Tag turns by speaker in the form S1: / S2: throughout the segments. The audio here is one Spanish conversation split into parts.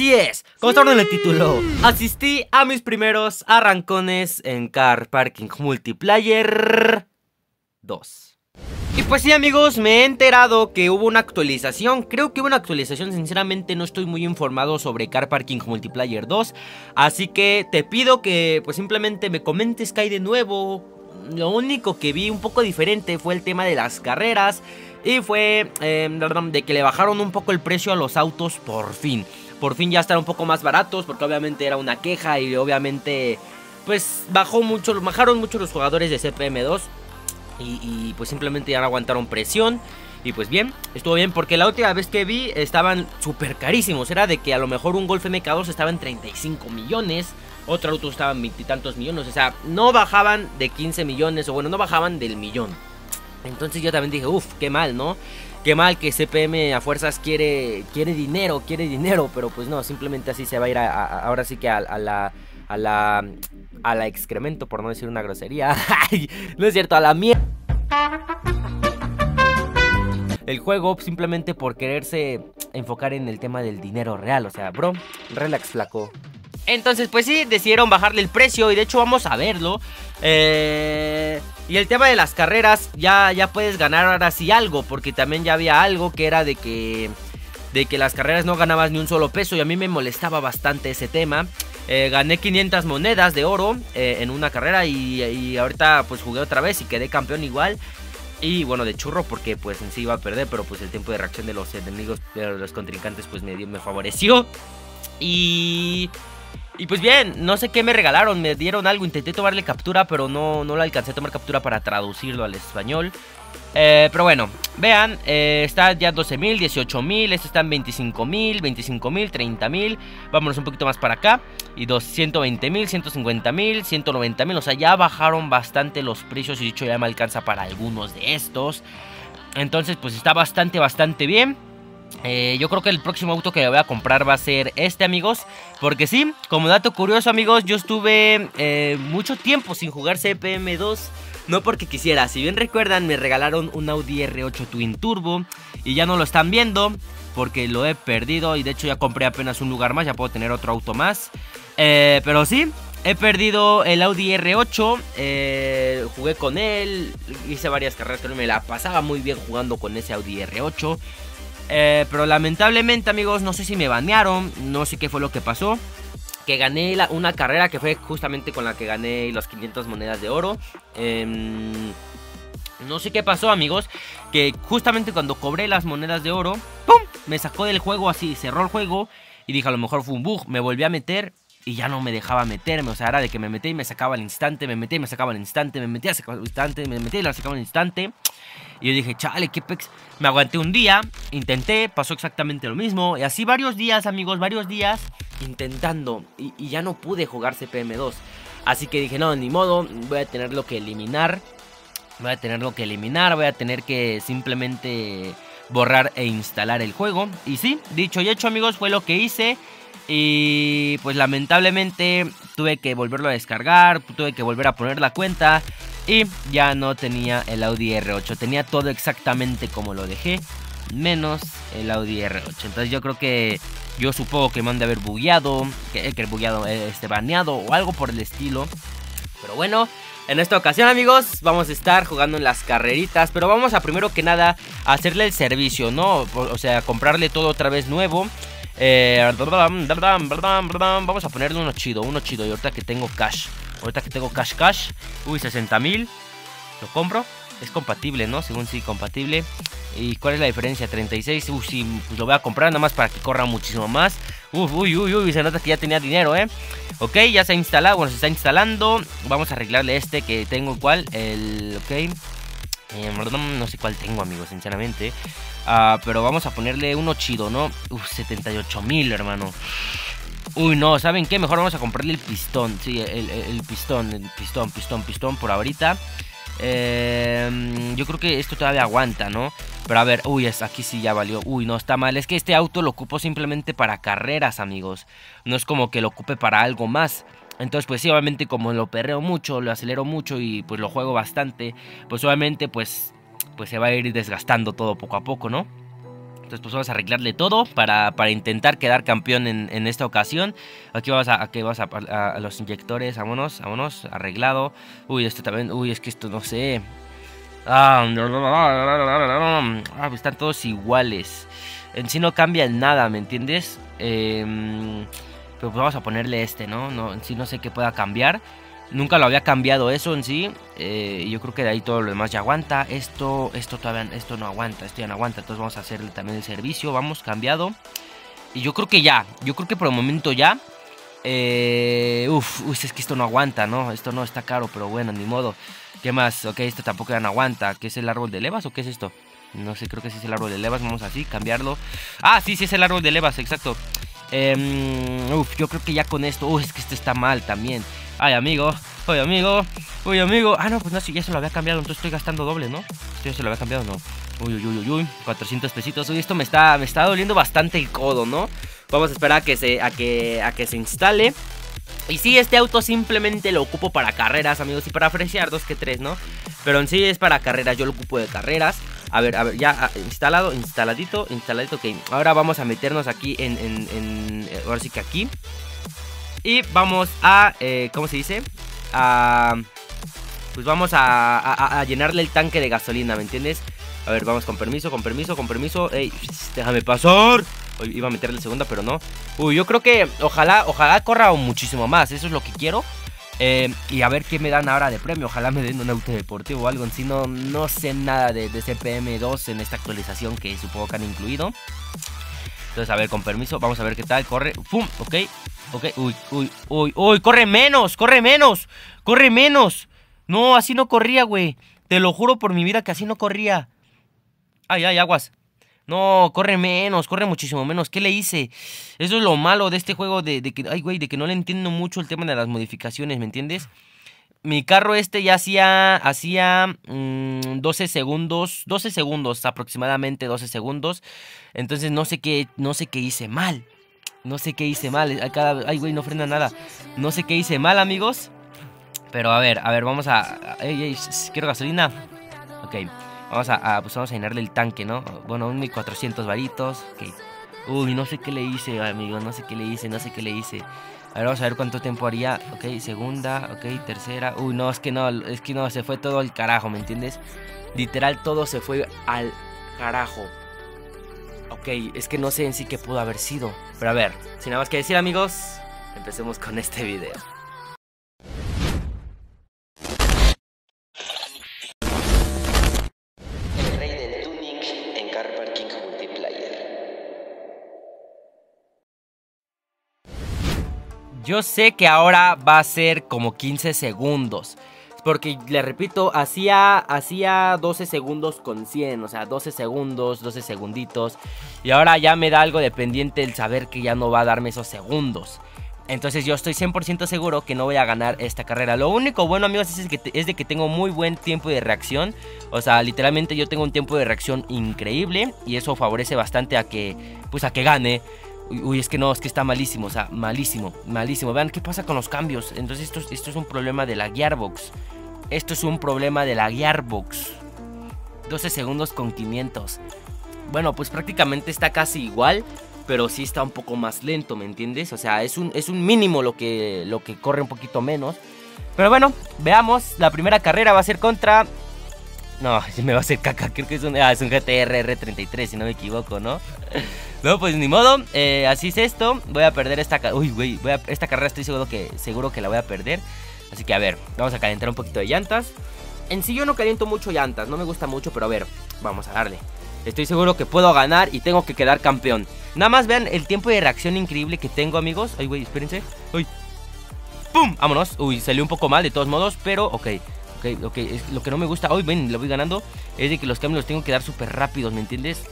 S1: Así es, está en el título, asistí a mis primeros arrancones en Car Parking Multiplayer 2. Y pues sí amigos, me he enterado que hubo una actualización, creo que hubo una actualización, sinceramente no estoy muy informado sobre Car Parking Multiplayer 2, así que te pido que pues simplemente me comentes que hay de nuevo, lo único que vi un poco diferente fue el tema de las carreras y fue eh, de que le bajaron un poco el precio a los autos por fin, por fin ya están un poco más baratos porque obviamente era una queja y obviamente pues bajó mucho, bajaron mucho los jugadores de CPM2 y, pues simplemente ya no aguantaron presión. Y pues bien, estuvo bien porque la última vez que vi estaban súper carísimos. Era de que a lo mejor un Golf MK2 estaba en 35 millones, otro auto estaba en veintitantos millones. O sea, no bajaban de 15 millones o bueno, no bajaban del millón. Entonces yo también dije, uff, qué mal, ¿no? Qué mal que CPM a fuerzas quiere, quiere dinero, quiere dinero, pero pues no, simplemente así se va a ir ahora sí que a, la a la a la excremento por no decir una grosería. no es cierto, a la mierda el juego simplemente por quererse enfocar en el tema del dinero real. O sea, bro, relax, flaco. Entonces, pues sí, decidieron bajarle el precio y de hecho vamos a verlo. Eh, y el tema de las carreras, ya, ya puedes ganar ahora sí algo, porque también ya había algo que era de que, de que las carreras no ganabas ni un solo peso y a mí me molestaba bastante ese tema. Eh, gané 500 monedas de oro eh, en una carrera y, y ahorita pues jugué otra vez y quedé campeón igual. Y bueno, de churro porque pues en sí iba a perder, pero pues el tiempo de reacción de los enemigos, de los contrincantes pues me, me favoreció. Y... Y pues bien, no sé qué me regalaron, me dieron algo, intenté tomarle captura, pero no, no la alcancé a tomar captura para traducirlo al español. Eh, pero bueno, vean, eh, está ya 12.000, 18.000, este está en 25.000, 25.000, 30.000. Vámonos un poquito más para acá. Y 220.000, 150.000, 190.000. O sea, ya bajaron bastante los precios y dicho ya me alcanza para algunos de estos. Entonces, pues está bastante, bastante bien. Eh, yo creo que el próximo auto que voy a comprar va a ser este, amigos. Porque sí, como dato curioso, amigos, yo estuve mucho tiempo sin jugar CPM2. No porque quisiera, si bien recuerdan me regalaron un Audi R8 Twin Turbo y ya no lo están viendo porque lo he perdido y de hecho ya compré apenas un lugar más, ya puedo tener otro auto más. Eh, pero sí, he perdido el Audi R8, eh, jugué con él, hice varias carreras, pero me la pasaba muy bien jugando con ese Audi R8. Eh, pero lamentablemente amigos, no sé si me banearon, no sé qué fue lo que pasó que gané una carrera que fue justamente con la que gané las 500 monedas de oro. Em, no sé qué pasó, amigos. Que justamente cuando cobré las monedas de oro, ¡pum! Me sacó del juego así, cerró el juego. Y dije, a lo mejor fue un bug. Me volví a meter y ya no me dejaba meterme. O sea, era de que me metí y me sacaba al instante, me metí y me sacaba al instante, me metía, sacaba al instante, me metí y la sacaba al instante. Y yo dije, chale, qué pex. Me aguanté un día, intenté, pasó exactamente lo mismo. Y así varios días, amigos, varios días intentando. Y, y ya no pude jugar CPM2. Así que dije, no, ni modo, voy a tenerlo que eliminar. Voy a tenerlo que eliminar, voy a tener que simplemente borrar e instalar el juego. Y sí, dicho y hecho amigos, fue lo que hice. Y pues lamentablemente tuve que volverlo a descargar, tuve que volver a poner la cuenta y ya no tenía el Audi R8. Tenía todo exactamente como lo dejé, menos el Audi R8. Entonces yo creo que yo supongo que me han de haber bugueado, que, que el bugueado este baneado o algo por el estilo. Pero bueno, en esta ocasión amigos vamos a estar jugando en las carreritas Pero vamos a primero que nada hacerle el servicio, ¿no? O sea, comprarle todo otra vez nuevo eh, vamos a ponerle uno chido, uno chido. Y ahorita que tengo cash, ahorita que tengo cash, cash. Uy, 60 mil. Lo compro. Es compatible, ¿no? Según sí, compatible. ¿Y cuál es la diferencia? 36. Uy, sí, pues lo voy a comprar nada más para que corra muchísimo más. Uy, uy, uy, uy. Se nota que ya tenía dinero, ¿eh? Ok, ya se ha instalado. Bueno, se está instalando. Vamos a arreglarle este que tengo igual. El. Ok. Eh, no sé cuál tengo, amigos, sinceramente. Ah, pero vamos a ponerle uno chido, ¿no? Uf, 78 mil, hermano. Uy, no, ¿saben qué? Mejor vamos a comprarle el pistón. Sí, el, pistón, el pistón, pistón, pistón por ahorita. Em, yo creo que esto todavía aguanta, ¿no? Pero a ver, uy, aquí sí ya valió. Uy, no, está mal. Es que este auto lo ocupo simplemente para carreras, amigos. No es como que lo ocupe para algo más. Entonces, pues sí, obviamente como lo perreo mucho, lo acelero mucho y pues lo juego bastante, pues obviamente pues, pues se va a ir desgastando todo poco a poco, ¿no? Entonces pues vamos a arreglarle todo para, para intentar quedar campeón en, esta ocasión. Aquí vamos a, aquí vamos a, los inyectores, vámonos, vámonos, arreglado. Uy, esto también, uy, es que esto no sé. Ah, ah están todos iguales. En sí no cambia nada, ¿me entiendes? Em, pero pues vamos a ponerle este, ¿no? no en sí no sé qué pueda cambiar. Nunca lo había cambiado eso en sí. Eh, yo creo que de ahí todo lo demás ya aguanta. Esto, esto todavía esto no aguanta. Esto ya no aguanta. Entonces vamos a hacerle también el servicio. Vamos, cambiado. Y yo creo que ya. Yo creo que por el momento ya. Eh, uf, es que esto no aguanta, ¿no? Esto no está caro, pero bueno, ni modo. ¿Qué más? Ok, esto tampoco ya no aguanta. ¿Qué es el árbol de levas o qué es esto? No sé, creo que sí es el árbol de levas. Vamos así, cambiarlo. Ah, sí, sí es el árbol de levas, exacto. Eh, uf, yo creo que ya con esto. Uf, es que esto está mal también. Ay, amigo. Uy, amigo. Uy, amigo. Ah, no, pues no, si ya se lo había cambiado. Entonces estoy gastando doble, ¿no? Esto ya se lo había cambiado, ¿no? Uy, uy, uy, uy, uy. 400 pesitos. Uy, esto me está, me está doliendo bastante el codo, ¿no? Vamos a esperar a que se, a que, a que se instale. Y sí, este auto simplemente lo ocupo para carreras, amigos, y para apreciar dos que tres, ¿no? Pero en sí es para carreras, yo lo ocupo de carreras. A ver, a ver, ya ah, instalado, instaladito, instaladito, ok. Ahora vamos a meternos aquí en, en, en eh, ahora sí que aquí. Y vamos a, eh, ¿cómo se dice? A, pues vamos a, llenarle el tanque de gasolina, ¿me entiendes? A ver, vamos con permiso, con permiso, con permiso. Ey, déjame pasar. iba a meterle segunda, pero no. Uy, yo creo que ojalá, ojalá corra muchísimo más. Eso es lo que quiero. Eh, y a ver qué me dan ahora de premio. Ojalá me den un auto deportivo o algo. En no, no sé nada de, de CPM2 en esta actualización que supongo que han incluido. Entonces, a ver, con permiso, vamos a ver qué tal. Corre, ¡pum! Ok, ok, uy, uy, uy, uy, corre menos, corre menos, corre menos. No, así no corría, güey. Te lo juro por mi vida que así no corría. Ay, ay, aguas. No, corre menos, corre muchísimo menos. ¿Qué le hice? Eso es lo malo de este juego de, que, ay, güey, de que no le entiendo mucho el tema de las modificaciones, ¿me entiendes? mi carro este ya hacía, hacía 12 mm, segundos, 12 segundos aproximadamente, 12 segundos. Entonces no sé qué, no sé qué hice mal. No sé qué hice mal. ay, güey, no frena nada. No sé qué hice mal, amigos. Pero a ver, a ver, vamos a... Quiero gasolina. Ok, vamos a, pues vamos a llenarle el tanque, ¿no? Bueno, un 1400 varitos. Ok. Uy, no sé qué le hice, amigo. No sé qué le hice, no sé qué le hice. A ver, vamos a ver cuánto tiempo haría. Ok, segunda, ok, tercera. Uy, no, es que no, es que no, se fue todo al carajo, ¿me entiendes? Literal, todo se fue al carajo. Ok, es que no sé en sí qué pudo haber sido. Pero a ver, sin nada más que decir, amigos, empecemos con este video. Yo sé que ahora va a ser como 15 segundos. Porque, le repito, hacía, hacía 12 segundos con 100. O sea, 12 segundos, 12 segunditos. Y ahora ya me da algo dependiente el saber que ya no va a darme esos segundos. Entonces yo estoy 100% seguro que no voy a ganar esta carrera. Lo único bueno, amigos, es, que es de que tengo muy buen tiempo de reacción. O sea, literalmente yo tengo un tiempo de reacción increíble. Y eso favorece bastante a que, pues a que gane. Uy, es que no, es que está malísimo, o sea, malísimo, malísimo. Vean qué pasa con los cambios. Entonces esto, esto es un problema de la Gearbox. Esto es un problema de la Gearbox. 12 segundos con 500. Bueno, pues prácticamente está casi igual, pero sí está un poco más lento, ¿me entiendes? O sea, es un, es un mínimo lo que, lo que corre un poquito menos. Pero bueno, veamos. La primera carrera va a ser contra... No, me va a hacer caca. Creo que es un, ah, es un GTR R33, si no me equivoco, ¿no? No, pues ni modo, eh, así es esto. Voy a perder esta Uy, güey, esta carrera estoy seguro que, seguro que la voy a perder. Así que a ver, vamos a calentar un poquito de llantas. En sí yo no caliento mucho llantas, no me gusta mucho, pero a ver, vamos a darle. Estoy seguro que puedo ganar y tengo que quedar campeón. Nada más vean el tiempo de reacción increíble que tengo, amigos. Ay, güey, espérense. Uy. ¡Pum! Vámonos. Uy, salió un poco mal de todos modos, pero ok. Ok, ok. lo que no me gusta, hoy ven, lo voy ganando, es de que los cambios los tengo que dar súper rápidos, ¿me entiendes?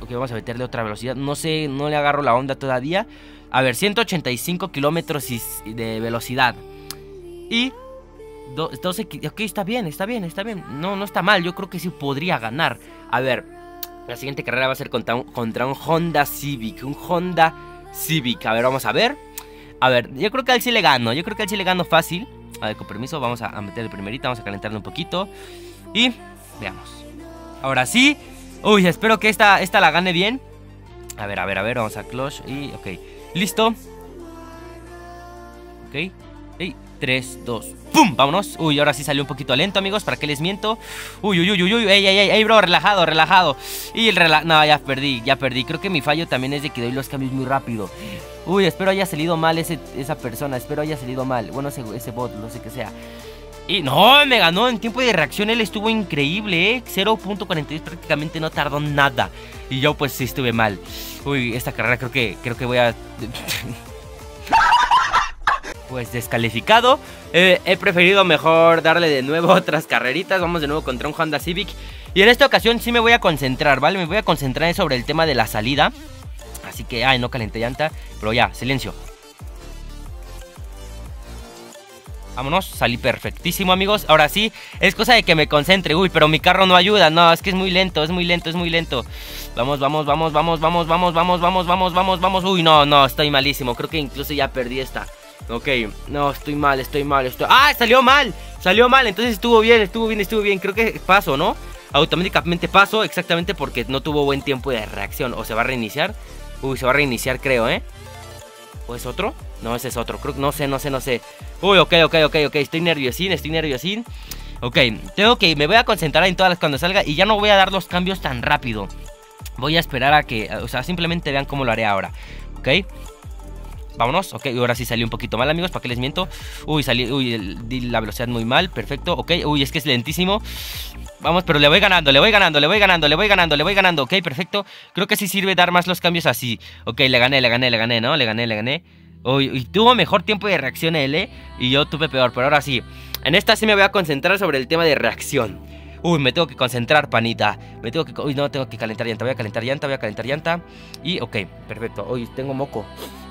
S1: Ok, vamos a meterle otra velocidad. No sé, no le agarro la onda todavía. A ver, 185 kilómetros de velocidad. Y 12... Ok, está bien, está bien, está bien. No, no está mal. Yo creo que sí podría ganar. A ver, la siguiente carrera va a ser contra un, Honda Civic. Un Honda Civic. A ver, vamos a ver. A ver, yo creo que al sí le gano. Yo creo que al sí le gano fácil. A ver, con permiso, vamos a, a meter el primerito. Vamos a calentarlo un poquito. Y veamos. Ahora sí, Uy, espero que esta, esta la gane bien. A ver, a ver, a ver, vamos a close y... Ok, listo. Ok. Y 3, 2, ¡pum! Vámonos. Uy, ahora sí salió un poquito lento, amigos. ¿Para qué les miento? Uy, uy, uy, uy, uy. Ey, ey, ey, ey, bro, relajado, relajado. Y el relajado. No, ya perdí, ya perdí. Creo que mi fallo también es de que doy los cambios muy rápido. Uy, espero haya salido mal ese, esa persona. Espero haya salido mal. Bueno, ese, ese bot, no sé qué sea. Y no, me ganó en tiempo de reacción. Él estuvo increíble, ¿eh? 0.42 prácticamente no tardó nada. Y yo, pues sí, estuve mal. Uy, esta carrera creo que, creo que voy a. pues descalificado. Eh, he preferido mejor darle de nuevo otras carreritas. Vamos de nuevo contra un Honda Civic. Y en esta ocasión sí me voy a concentrar, ¿vale? Me voy a concentrar sobre el tema de la salida. Así que, ay, no calenté llanta. Pero ya, silencio. Vámonos, salí perfectísimo amigos. Ahora sí, es cosa de que me concentre. Uy, pero mi carro no ayuda, no, es que es muy lento Es muy lento, es muy lento. Vamos, vamos, vamos, vamos, vamos, vamos, vamos, vamos, vamos, vamos, vamos. Uy, no, no, estoy malísimo. Creo que incluso ya perdí esta. Ok, no, estoy mal, estoy mal, estoy... ¡Ah! Salió mal, salió mal, entonces estuvo bien, estuvo bien, estuvo bien. Creo que paso, ¿no? Automáticamente paso, exactamente porque no tuvo buen tiempo de reacción. O se va a reiniciar. Uy, se va a reiniciar creo, ¿eh? ¿O es otro? No, ese es otro. No sé, no sé, no sé. Uy, ok, ok, ok, ok. Estoy nerviosín, estoy nerviosín. Ok, tengo que... Me voy a concentrar en todas las cuando salga y ya no voy a dar los cambios tan rápido. Voy a esperar a que... O sea, simplemente vean cómo lo haré ahora. Ok. Vámonos, ok, ahora sí salió un poquito mal amigos, ¿para qué les miento? Uy, salí, uy, di la velocidad muy mal, perfecto, ok, uy, es que es lentísimo Vamos, pero le voy ganando, le voy ganando, le voy ganando, le voy ganando, le voy ganando, ok, perfecto Creo que sí sirve dar más los cambios así Ok, le gané, le gané, le gané, ¿no? Le gané, le gané Uy, y tuvo mejor tiempo de reacción él, ¿eh? Y yo tuve peor, pero ahora sí En esta sí me voy a concentrar sobre el tema de reacción Uy, me tengo que concentrar, panita. Me tengo que... Uy, no, tengo que calentar llanta. Voy a calentar llanta, voy a calentar llanta. Y, ok, perfecto. Uy, tengo moco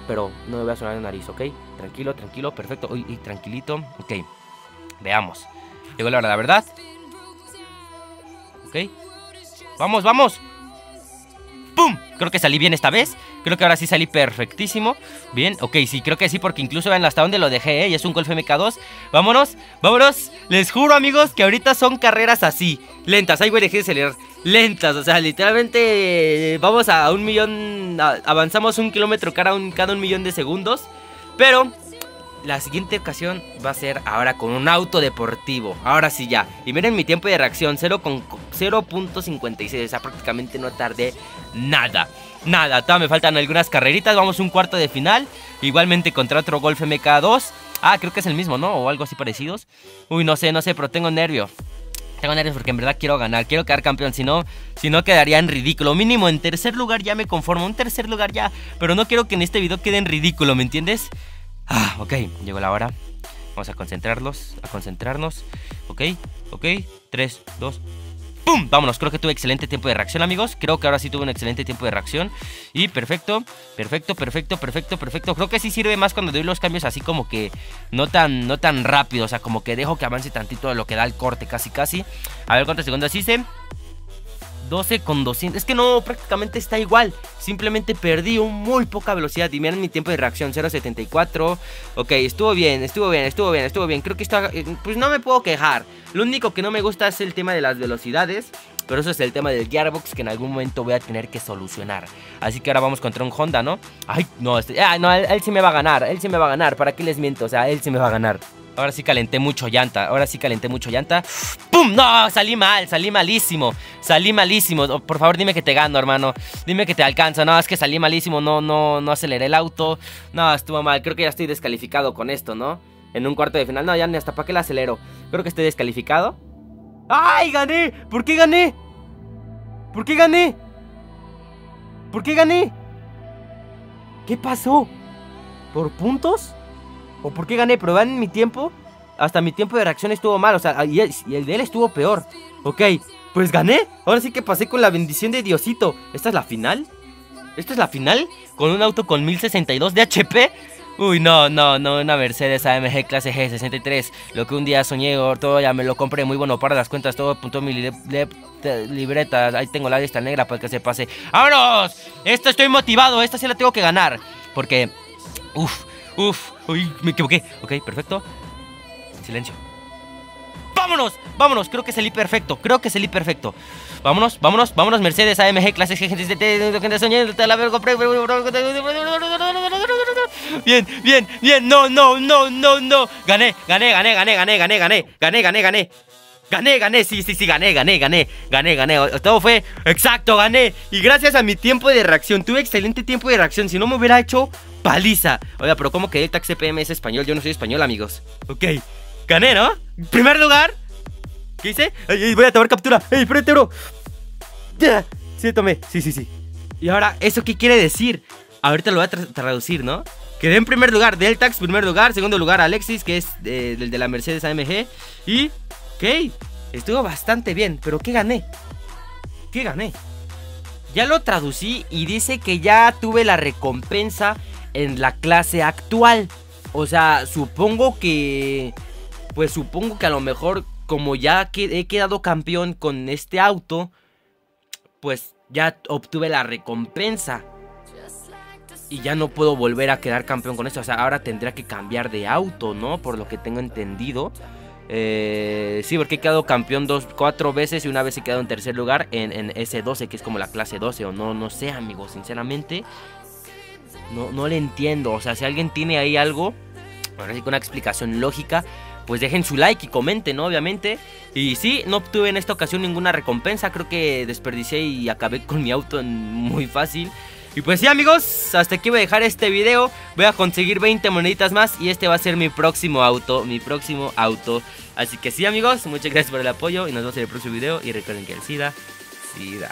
S1: pero no me voy a sonar la nariz, ¿ok? Tranquilo, tranquilo, perfecto. Uy, y tranquilito. Ok, veamos. Llegó la hora, la verdad. Ok. Vamos, vamos. ¡Pum! Creo que salí bien esta vez. Creo que ahora sí salí perfectísimo. Bien, ok, sí, creo que sí, porque incluso vean hasta dónde lo dejé, ¿eh? Y es un Golf MK2. Vámonos, vámonos. Les juro, amigos, que ahorita son carreras así. Lentas, ahí voy a dejar de. Lentas, o sea, literalmente eh, vamos a un millón. avanzamos un kilómetro cada un, cada un millón de segundos. Pero la siguiente ocasión va a ser ahora con un auto deportivo. Ahora sí ya. Y miren mi tiempo de reacción, 0.56. O sea, prácticamente no tardé nada. Nada, todavía me faltan algunas carreritas. Vamos un cuarto de final. Igualmente contra otro Golf MK2. Ah, creo que es el mismo, ¿no? O algo así parecidos. Uy, no sé, no sé, pero tengo nervio. Tengo nervios porque en verdad quiero ganar, quiero quedar campeón, si no, si no quedaría en ridículo. Mínimo en tercer lugar ya me conformo, un tercer lugar ya, pero no quiero que en este video quede en ridículo, ¿me entiendes? Ah, ok, llegó la hora. Vamos a concentrarlos, a concentrarnos. Ok, ok, 3, 2, ¡Pum! Vámonos, creo que tuve excelente tiempo de reacción, amigos. Creo que ahora sí tuve un excelente tiempo de reacción. Y perfecto, perfecto, perfecto, perfecto, perfecto. Creo que sí sirve más cuando doy los cambios así como que no tan, no tan rápido. O sea, como que dejo que avance tantito lo que da el corte, casi, casi. A ver cuántos segundos hice. 12 con 200. Es que no, prácticamente está igual. Simplemente perdí un muy poca velocidad. Y miren mi tiempo de reacción, 0.74. Ok, estuvo bien, estuvo bien, estuvo bien, estuvo bien. Creo que está... Eh, pues no me puedo quejar. Lo único que no me gusta es el tema de las velocidades. Pero eso es el tema del gearbox que en algún momento voy a tener que solucionar. Así que ahora vamos contra un Honda, ¿no? Ay, no, este, ah, no, él sí me va a ganar. Él sí me va a ganar. ¿Para qué les miento? O sea, él sí me va a ganar. Ahora sí calenté mucho llanta. Ahora sí calenté mucho llanta. ¡Pum! No, salí mal, salí malísimo. Salí malísimo. Oh, por favor, dime que te gano, hermano. Dime que te alcanza. No, es que salí malísimo. No, no, no aceleré el auto. No, estuvo mal. Creo que ya estoy descalificado con esto, ¿no? En un cuarto de final. No, ya ni hasta para qué la acelero. Creo que estoy descalificado. ¡Ay, gané! ¿Por qué gané? ¿Por qué gané? ¿Por qué gané? ¿Qué pasó? ¿Por puntos? ¿O por qué gané? Pero en mi tiempo. Hasta mi tiempo de reacción estuvo mal. O sea, y el, de él estuvo peor. Ok, pues gané. Ahora sí que pasé con la bendición de Diosito. ¿Esta es la final? ¿Esta es la final? ¿Con un auto con 1062 de HP? Uy, no, no, no, una Mercedes AMG clase G63. Lo que un día soñé, todo ya me lo compré muy bueno para las cuentas, todo punto mi libreta. Ahí tengo la lista negra para que se pase. ¡Vámonos! Esta estoy motivado, esta sí la tengo que ganar. Porque, uff, Uf, uy, me equivoqué. Ok, perfecto. Silencio. ¡Vámonos! ¡Vámonos! Creo que salí perfecto. Creo que salí perfecto. Vámonos, vámonos, vámonos, Mercedes AMG Clase G, Bien, bien, bien, no, no, no, no, no. Gané, gané, gané, gané, gané, gané, gané, gané, gané, gané. Gané, gané, sí, sí, sí, gané, gané, gané, gané, gané. Todo fue exacto, gané. Y gracias a mi tiempo de reacción, tuve excelente tiempo de reacción. Si no me hubiera hecho paliza. Oiga, pero ¿cómo que el tax CPM es español? Yo no soy español, amigos. Ok, gané, ¿no? Primer lugar. ¿Qué hice? Ay, voy a tomar captura. ¡Ey, frente, bro! Ya, sí, tomé. Sí, sí, sí. Y ahora, ¿eso qué quiere decir? Ahorita lo voy a traducir, ¿no? Quedé en primer lugar Deltax, primer lugar. Segundo lugar Alexis, que es eh, el de la Mercedes AMG. Y Ok, estuvo bastante bien, pero ¿qué gané? ¿Qué gané? Ya lo traducí y dice que ya tuve la recompensa en la clase actual. O sea, supongo que... Pues supongo que a lo mejor como ya he quedado campeón con este auto, pues ya obtuve la recompensa. Y ya no puedo volver a quedar campeón con esto. O sea, ahora tendría que cambiar de auto, ¿no? Por lo que tengo entendido. Eh, sí, porque he quedado campeón dos, cuatro veces y una vez he quedado en tercer lugar en, en S12, que es como la clase 12, o no, no sé, amigos, sinceramente. No, no le entiendo. O sea, si alguien tiene ahí algo, ahora sí con una explicación lógica, pues dejen su like y comenten, ¿no? Obviamente. Y sí, no obtuve en esta ocasión ninguna recompensa. Creo que desperdicié y acabé con mi auto muy fácil. Y pues sí amigos, hasta aquí voy a dejar este video Voy a conseguir 20 moneditas más y este va a ser mi próximo auto Mi próximo auto Así que sí amigos, muchas gracias por el apoyo y nos vemos en el próximo video Y recuerden que el SIDA, SIDA